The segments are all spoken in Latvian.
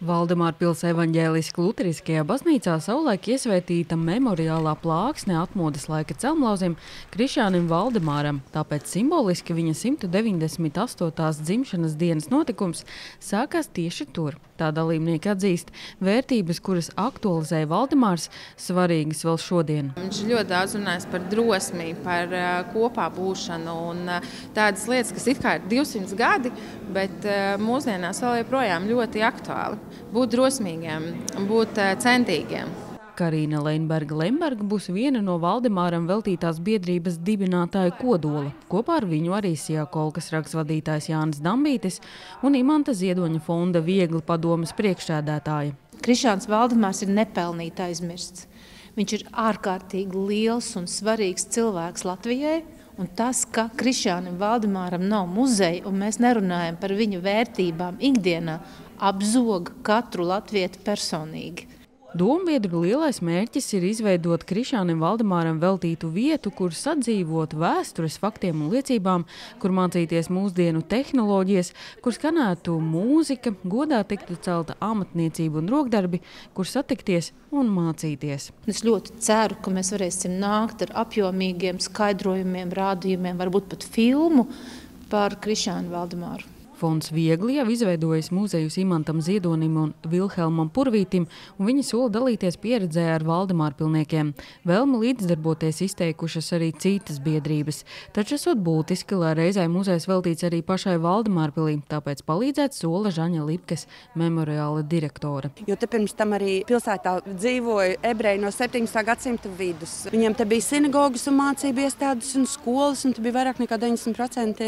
Valdemāra pilsē evaņģēliski Luteriskajā baznīcā savulaik iesvētīta memoriālā plāksne atmodas laika celmlauzim Krišānim Valdemāram, tāpēc simboliski viņa 198. dzimšanas dienas notikums sākās tieši tur. Tā dalībnieki atzīst vērtības, kuras aktualizēja Valdemārs, svarīgas vēl šodien. Viņš ļoti daudz runājis par drosmi, par uh, kopā būšanu un uh, tādas lietas, kas it kā ir 200 gadi, bet uh, mūsdienās vēl joprojām ļoti aktuāli būt drosmīgiem, būt centīgiem. Karina Leinberga Lemberga būs viena no Valdemāram veltītās biedrības dibinātāju kodola. Kopā ar viņu arī Sijakolkas rakstvadītājs Jānis Dambītis un Imanta Ziedoņa fonda viegli padomas priekšsēdētāja. Krišāns Valdemārs ir nepelnīti aizmirsts. Viņš ir ārkārtīgi liels un svarīgs cilvēks Latvijai, Un tas, ka Krišānam Valdemāram nav muzeja un mēs nerunājam par viņu vērtībām ikdienā, apzog katru latvietu personīgi. Dombiedru lielais mērķis ir izveidot Krišānam Valdemāram veltītu vietu, kur sadzīvot vēstures faktiem un liecībām, kur mācīties mūsdienu tehnoloģijas, kur skanētu mūzika, godā tiktu celta amatniecība un rokdarbi, kur satikties un mācīties. Es ļoti ceru, ka mēs varēsim nākt ar apjomīgiem skaidrojumiem, rādījumiem, varbūt pat filmu par Krišānu Valdemāru. Fonds Viegli jau izveidojis muzejus Imantam Ziedonim un Vilhelmam Purvītim, un viņi sola dalīties pieredzē ar Valdemārpilniekiem. Vēlmi līdzdarboties izteikušas arī citas biedrības, taču esot būtiski, lai reizē muzejs veltīts arī pašai Valdemārpilī, tāpēc palīdzēt sola Žaņa Lipkes memoriāla direktora. Jo te pirms tam arī pilsētā dzīvoja ebreji no 17. gadsimta vidus. Viņiem te bija sinagogas un mācību iestādes un skolas, un te bija vairāk nekā 90%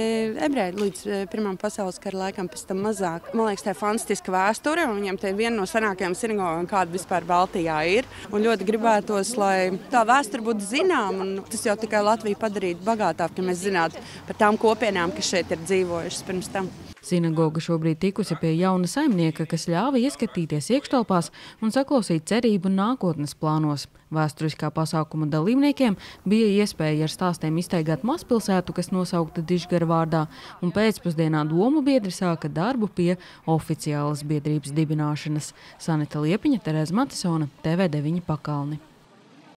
ebreji līdz eh, Pirmām pasaules kara laikam pēc tam mazāk. Man liekas, tā ir fantastiska vēsture, un viņam te ir viena no senākajām sinagogām, kāda vispār Baltijā ir. Un ļoti gribētos, lai tā vēsture būtu zināma, un tas jau tikai Latviju padarītu bagātāku, ja mēs zinātu par tām kopienām, kas šeit ir dzīvojušas pirms tam. Sinagoga šobrīd tikusi pie jauna saimnieka, kas ļāva ieskatīties iekštelpās un saklausīt cerību nākotnes plānos. Vēsturiskā pasākuma dalībniekiem bija iespēja ar stāstiem iztaigāt mazpilsētu, kas nosaukta Dižgara vārdā, un pēcpusdienā domu biedri sāka darbu pie oficiālas biedrības dibināšanas. Sanita Liepiņa, Tereza Matisona, TV9 pakalni.